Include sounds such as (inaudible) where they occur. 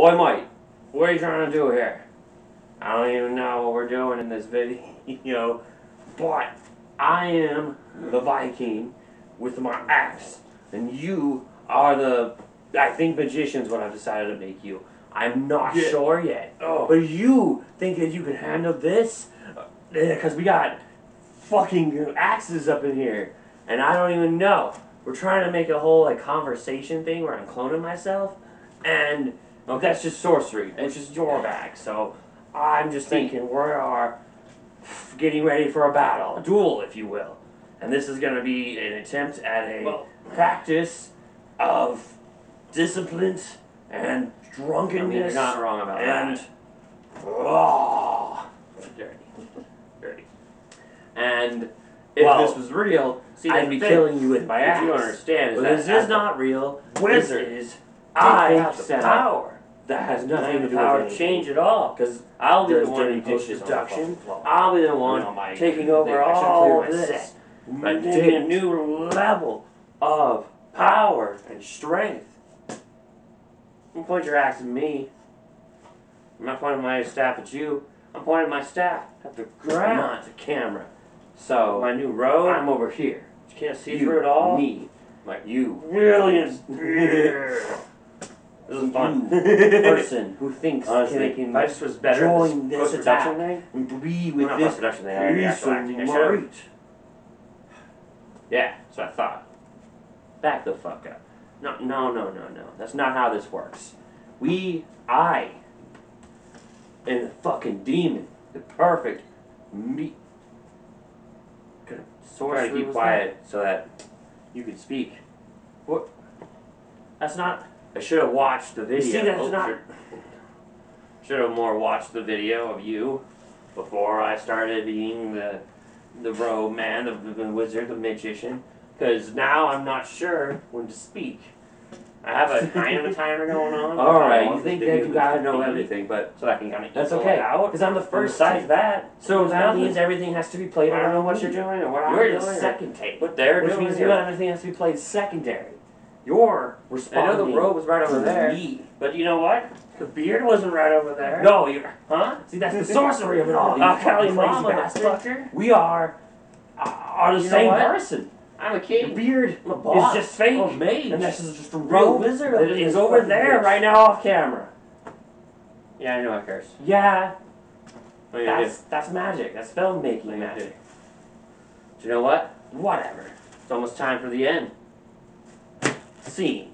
Boy Mike, what are you trying to do here? I don't even know what we're doing in this (laughs) video, but I am the Viking with my axe, and you are the, I think magician's what I've decided to make you. I'm not Yeah. sure yet, Oh. but you think that you can handle this? Uh, because we got fucking axes up in here, and I don't even know. We're trying to make a whole like conversation thing where I'm cloning myself, and well, that's just sorcery, which is your bag. So I'm just thinking we are getting ready for a battle, a duel, if you will, and this is going to be an attempt at a Well- practice of discipline and I mean, drunkenness you're not wrong about and that. oh, dirty, dirty. And if Well, this was real, see, I'd be thing- killing you with my What axe. you don't understand is But that this is not real. wizard, This is I have the power. That has nothing to do power with to anything. change it all. Because I'll be There's the one dirty in dishes on the post-production. floor. I'll be the on one my taking (laughs) over I should all clear of my this. set. By I taking a new level of power and strength. Don't point your axe at me. I'm not pointing my staff at you. I'm pointing my staff at the ground. not the camera. So My new robe. I'm over here. you can't see you, through it all. Me, like you, Brilliant. (laughs) this is fun. Hmm. person who thinks Honestly, they can I just was better join this attack. thing. and be with this post-production thing, I had the piece actual acting. I. Yeah, that's what I thought. Back the fuck up. No, no, no, no, no. That's not how this works. We, I, and the fucking demon, the perfect me. Try sorcery to keep quiet so that you can speak. What? That's not. I should have watched the video. see, that's Oh, not- should- (laughs) Should have more watched the video of you before I started being the the robe man, the, the wizard, the magician. Because now I'm not sure when to speak. I have a kind of a timer going on. (laughs) All right, you think that you gotta know everything, but So I can kind of that's okay. out. Because I'm the first besides that, So that means everything has to be played I don't know what you're doing or what I'm doing. You're the second tape, What they're Which doing. means you everything has to be played secondary. You're I know the robe was right over there. me. But you know what? The beard wasn't right over there. No, you're. Huh? See, that's the sorcery of it all. You (laughs) I'll fucking call you crazy mama, bastard. motherfucker. We are uh, are the You know same what? person. I'm a Your king. beard I'm a boss. is just fake. I'm a mage. And this is just a Real robe wizard that up in is this over there bitch. right now off camera. Yeah, I know I curse. Yeah, What are you gonna that's that's magic. That's filmmaking What are you gonna magic. do? Do you know what? Whatever. It's almost time for the end. Scene.